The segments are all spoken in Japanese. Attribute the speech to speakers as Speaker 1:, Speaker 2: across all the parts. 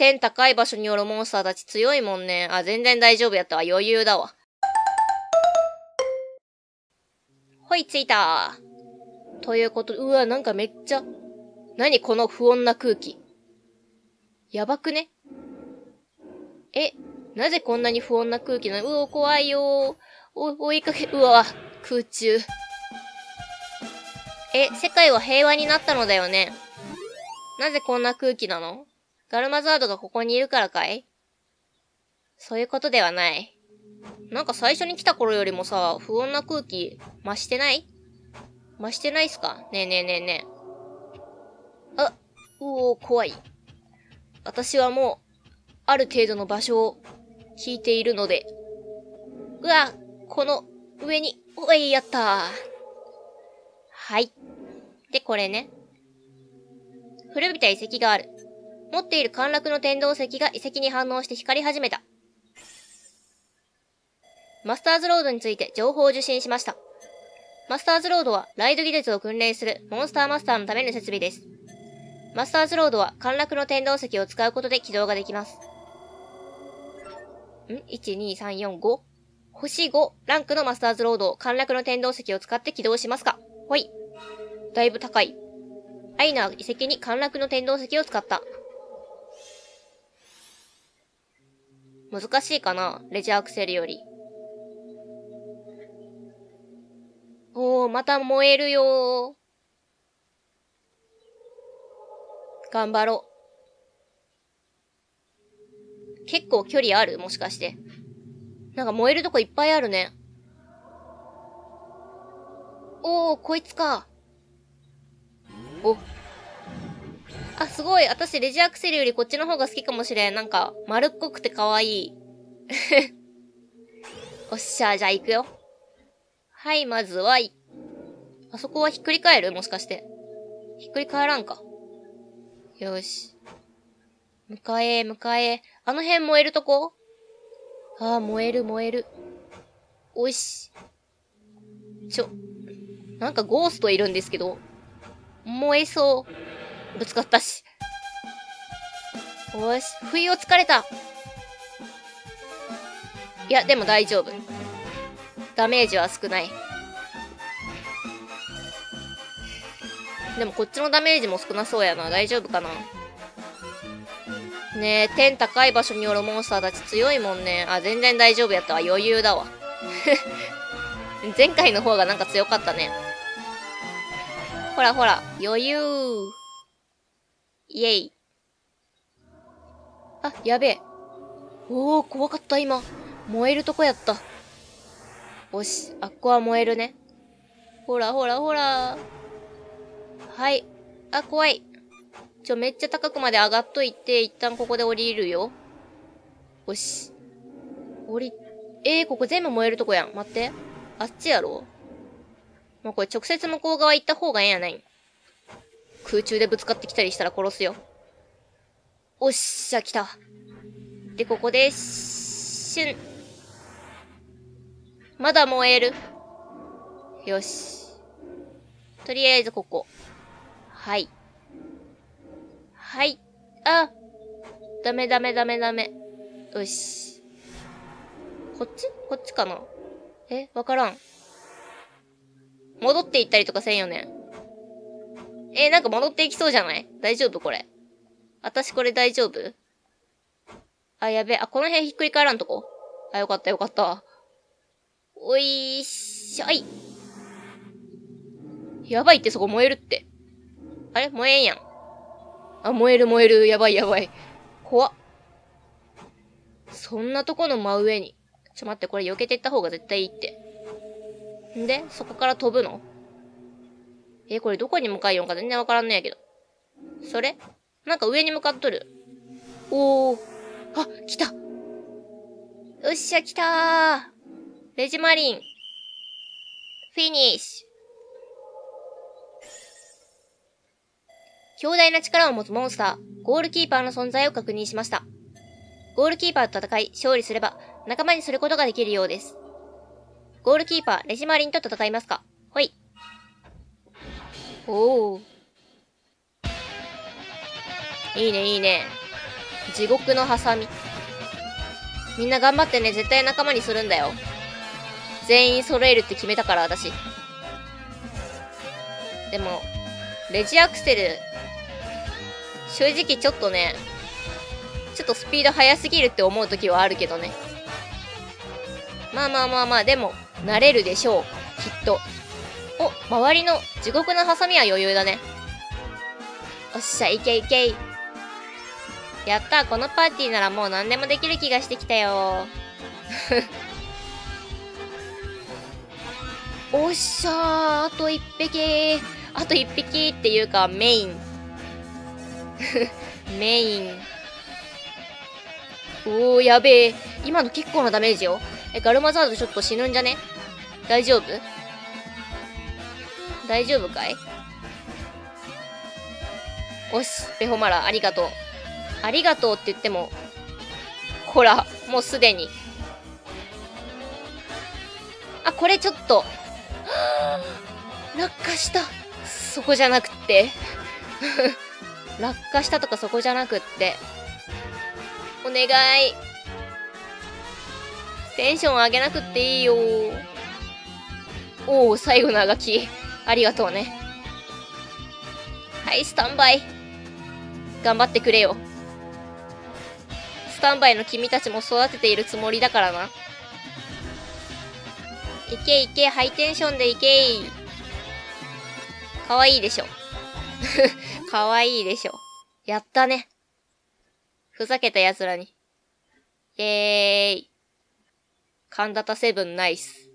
Speaker 1: 天高い場所によるモンスターたち強いもんね。あ、全然大丈夫やったわ。余裕だわ。ほい、着いた。ということ、うわ、なんかめっちゃ、何この不穏な空気。やばくね？え、なぜこんなに不穏な空気なの？うお、怖いよお、追いかけ、うわ、空中。え、世界は平和になったのだよね。なぜこんな空気なの？ガルマザードがここにいるからかい？そういうことではない。なんか最初に来た頃よりもさ、不穏な空気増してない？増してないっすか？ねえねえねえねえ。あ、うおー、怖い。私はもう、ある程度の場所を聞いているので。うわ、この上に、おい、やったはい。で、これね。古びた遺跡がある。持っている陥落の天動石が遺跡に反応して光り始めた。マスターズロードについて情報を受信しました。マスターズロードはライド技術を訓練するモンスターマスターのための設備です。マスターズロードは陥落の天動石を使うことで起動ができます。ん ?1、2、3、4、5? 星5ランクのマスターズロードを陥落の天動石を使って起動しますか？ほい。だいぶ高い。アイナー遺跡に陥落の天動石を使った。難しいかな？レジャーアクセルより。おー、また燃えるよ頑張ろう。結構距離ある？もしかして。なんか燃えるとこいっぱいあるね。おー、こいつか。お。あ、すごい。私、レジアクセルよりこっちの方が好きかもしれん。なんか、丸っこくて可愛い。おっしゃ、じゃあ行くよ。はい、まずは、あそこはひっくり返る？もしかして。ひっくり返らんか。よし。迎え、迎え。あの辺燃えるとこ？ああ、燃える、燃える。おいし。ちょ、なんかゴーストいるんですけど。燃えそう。ぶつかったし。よし、不意をつかれた。いや、でも大丈夫。ダメージは少ない。でもこっちのダメージも少なそうやな。大丈夫かなねえ、天高い場所によるモンスターたち強いもんね。あ、全然大丈夫やったわ。余裕だわ。前回の方がなんか強かったね。ほらほら、余裕。イェイ。あ、やべえ。おー、怖かった今。燃えるとこやった。よし、あっこは燃えるね。ほらほらほら。はい。あ、怖い。ちょ、めっちゃ高くまで上がっといて、一旦ここで降りるよ。よし。降り、えー、ここ全部燃えるとこやん。待って。あっちやろもうこれ直接向こう側行った方がええやない。空中でぶつかってきたりしたら殺すよ。おっしゃ、来た。で、ここで、しゅん。まだ燃える。よし。とりあえずここ。はい。はい。あダメダメダメダメ。よし。こっち？こっちかな？え？わからん。戻っていったりとかせんよね。えー、なんか戻っていきそうじゃない？大丈夫？これ。私これ大丈夫？あ、やべえ。あ、この辺ひっくり返らんとこ？あ、よかったよかった。おいしょい。やばいってそこ燃えるって。あれ？燃えんやん。あ、燃える燃える。やばいやばい。怖っ。そんなとこの真上に。ちょ待って、これ避けてった方が絶対いいって。んで、そこから飛ぶの？えこれどこに向かいよんか全然わからんねやけど。それ？なんか上に向かっとる。おー。あ、来た。よっしゃ、来たー。レジマリン。フィニッシュ。強大な力を持つモンスター、ゴールキーパーの存在を確認しました。ゴールキーパーと戦い、勝利すれば、仲間にすることができるようです。ゴールキーパー、レジマリンと戦いますか？ほい。おー。いいね、いいね。地獄のハサミ。みんな頑張ってね、絶対仲間にするんだよ。全員揃えるって決めたから、私。でも、レジアクセル、正直ちょっとね、ちょっとスピード速すぎるって思う時はあるけどね。まあまあまあまあ、でも、慣れるでしょう。きっと。お、周りの地獄のハサミは余裕だね。おっしゃ、いけいけい。やったこのパーティーならもう何でもできる気がしてきたよ。おっしゃー、あと一匹。あと一匹っていうか、メイン。メイン。おー、やべえ。今の結構なダメージよ。え、ガルマザードちょっと死ぬんじゃね？大丈夫？大丈夫かい？おし、ベホマラ、ありがとう。ありがとうって言っても、ほら、もうすでに。あ、これちょっと、落下した。そこじゃなくって。落下したとかそこじゃなくって。お願い。テンション上げなくっていいよ。おお、最後のあがき。ありがとうね。はい、スタンバイ。頑張ってくれよ。スタンバイの君たちも育てているつもりだからな。いけいけ、ハイテンションでいけい。かわいいでしょ。かわいいでしょ。やったね。ふざけた奴らに。イェーイ。カンダタセブンナイス。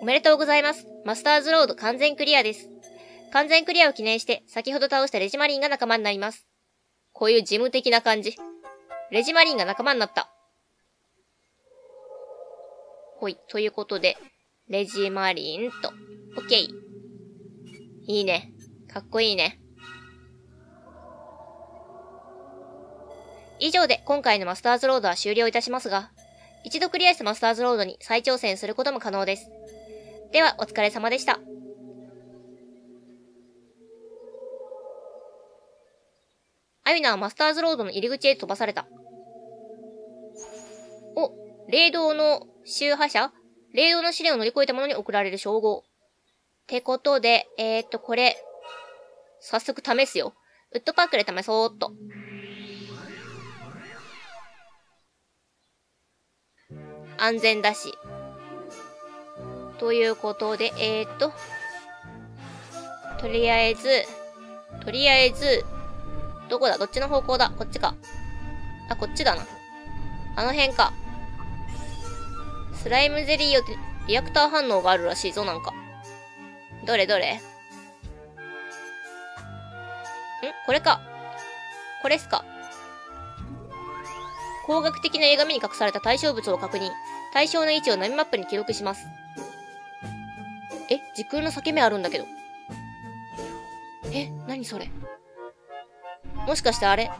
Speaker 1: おめでとうございます。マスターズロード完全クリアです。完全クリアを記念して、先ほど倒したレジマリンが仲間になります。こういう事務的な感じ。レジマリンが仲間になった。ほい。ということで、レジマリンと、オッケー。いいね。かっこいいね。以上で今回のマスターズロードは終了いたしますが、一度クリアしたマスターズロードに再挑戦することも可能です。では、お疲れ様でした。アユナはマスターズロードの入り口へ飛ばされた。お、霊道の周波車霊道の試練を乗り越えた者に送られる称号。ってことで、えー、っと、これ、早速試すよ。ウッドパークで試そうっと。安全だし。ということで、えー、っと、とりあえず、とりあえず、どこだ？どっちの方向だ？こっちか。あ、こっちだな。あの辺か。スライムゼリーよってリアクター反応があるらしいぞ、なんか。どれどれ？ん？これか。これっすか。工学的な映画目に隠された対象物を確認。対象の位置を波マップに記録します。え、時空の裂け目あるんだけど。え、何それ？もしかしてあれ？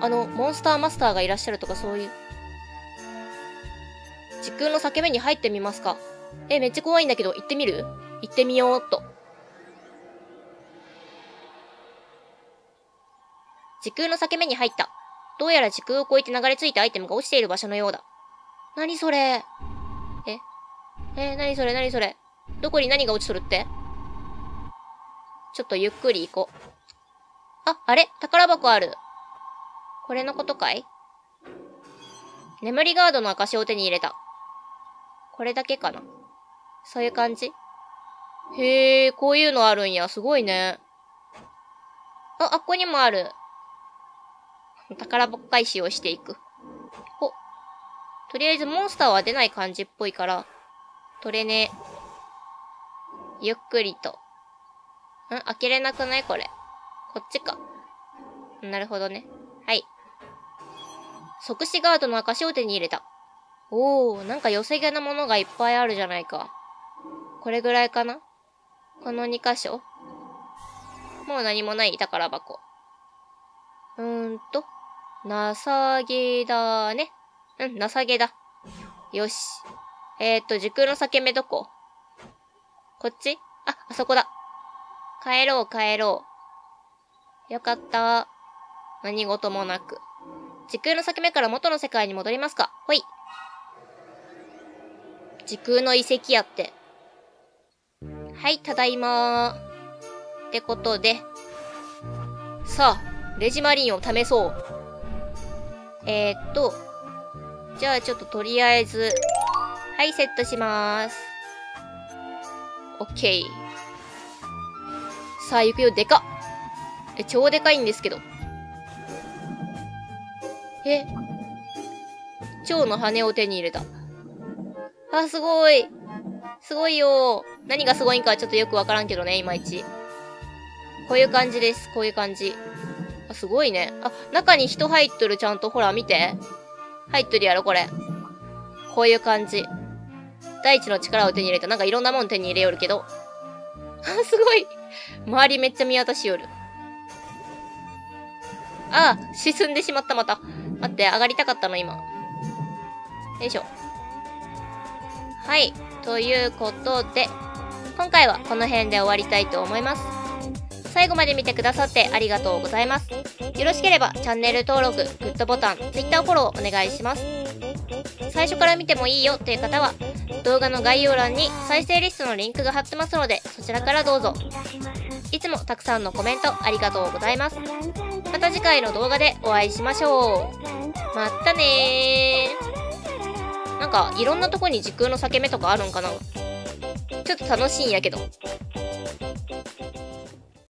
Speaker 1: あの、モンスターマスターがいらっしゃるとかそういう。時空の裂け目に入ってみますかえ、めっちゃ怖いんだけど、行ってみる？行ってみようっと。時空の裂け目に入った。どうやら時空を超えて流れ着いたアイテムが落ちている場所のようだ。何それ？え？え何それ？何それ？どこに何が落ちとるって？ちょっとゆっくり行こう。あ、あれ？宝箱ある。これのことかい？眠りガードの証を手に入れた。これだけかなそういう感じ？へえ、こういうのあるんや。すごいね。あ、あっこにもある。宝箱回収をしていく。お。とりあえずモンスターは出ない感じっぽいから、取れねえ。ゆっくりと。ん？開けれなくない？これ。こっちか。なるほどね。はい。即死ガードの証を手に入れた。おー、なんか良さげなものがいっぱいあるじゃないか。これぐらいかな？この2箇所？もう何もない？宝箱。うーんと、情けだね。うん、情けだ。よし。えー、っと、時空の裂け目どこ？こっち？あ、あそこだ。帰ろう、帰ろう。よかった。何事もなく。時空の裂け目から元の世界に戻りますか？ほい。時空の遺跡やって。はい、ただいまーってことで。さあ、レジマリンを試そう。えー、っと。じゃあちょっととりあえず。はい、セットしまーす。オッケー。さあ、行くよ、でかえ、超でかいんですけど。え？蝶の羽を手に入れた。あ、すごい。すごいよ。何がすごいんかちょっとよくわからんけどね、いまいち。こういう感じです。こういう感じ。あ、すごいね。あ、中に人入っとる、ちゃんと。ほら、見て。入っとるやろ、これ。こういう感じ。大地の力を手に入れた。なんかいろんなもん手に入れよるけど。あ、すごい。周りめっちゃ見渡しよる。ああ、沈んでしまった、また。待って、上がりたかったの、今。よいしょ。はい。ということで、今回はこの辺で終わりたいと思います。最後まで見てくださってありがとうございます。よろしければチャンネル登録、グッドボタン、Twitter フォローお願いします。最初から見てもいいよっていう方は、動画の概要欄に再生リストのリンクが貼ってますので、そちらからどうぞ。いつもたくさんのコメントありがとうございます。また次回の動画でお会いしましょう。またねー。なんか、いろんなとこに時空の裂け目とかあるんかなちょっと楽しいんやけど。